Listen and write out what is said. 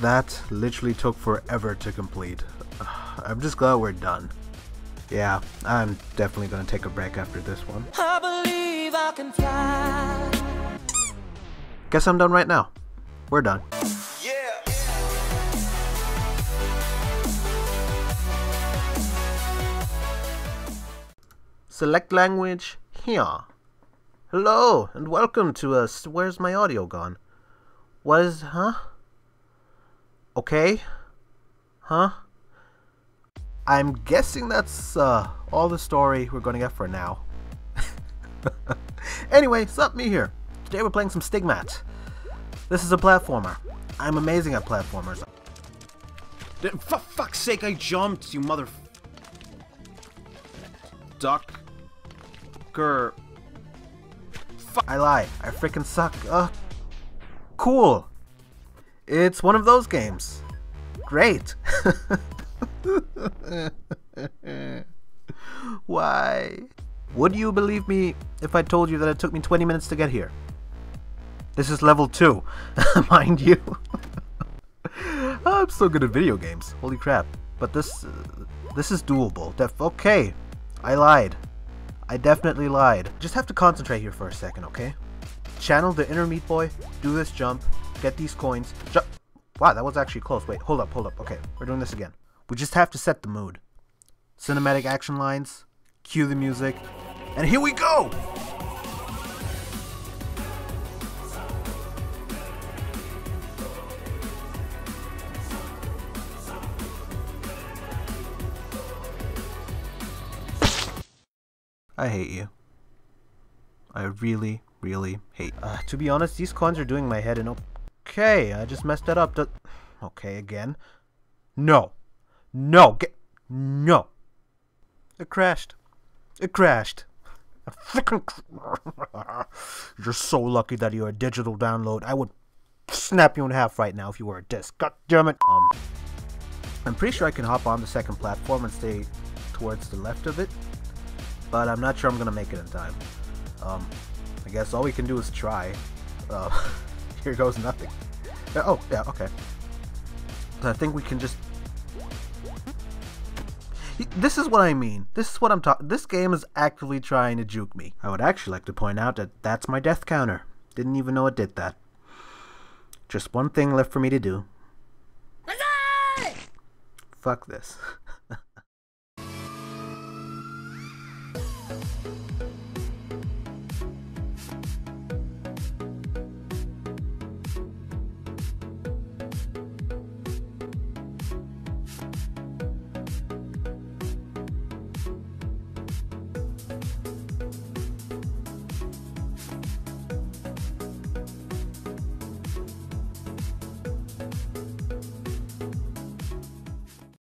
That literally took forever to complete. I'm just glad we're done. Yeah, I'm definitely gonna take a break after this one. I believe I can fly. Guess I'm done right now. We're done. Yeah. Select language here. Hello and welcome to us. Where's my audio gone? What is, huh? Okay. Huh? I'm guessing that's uh, all the story we're gonna get for now. anyway, sup me here. Today we're playing some Stigmat. This is a platformer. I'm amazing at platformers. For fuck's sake, I jumped, you mother... Duck... Gur... I lie. I freaking suck. Uh, cool. It's one of those games. Great. Why? Would you believe me if I told you that it took me 20 minutes to get here? This is level 2, mind you. I'm so good at video games. Holy crap. But this uh, this is doable. Def okay. I lied. I definitely lied. Just have to concentrate here for a second, okay? Channel the inner meat boy, do this jump, get these coins. Ju wow, that was actually close. Wait, hold up, hold up. Okay, we're doing this again. We just have to set the mood. Cinematic action lines, cue the music, and here we go! I hate you. I really, really hate. Uh, to be honest, these coins are doing my head in. Okay, I just messed that up. Do- okay, again. No, no, get no. It crashed. It crashed. You're so lucky that you're a digital download. I would snap you in half right now if you were a disc. God damn it. Um, I'm pretty sure I can hop on the second platform and stay towards the left of it but I'm not sure I'm gonna make it in time. Um, I guess all we can do is try. Uh, here goes nothing. Oh, yeah, okay. So I think we can just. This is what I mean. This is what I'm talking. This game is actively trying to juke me. I would actually like to point out that that's my death counter. Didn't even know it did that. Just one thing left for me to do. Fuck this.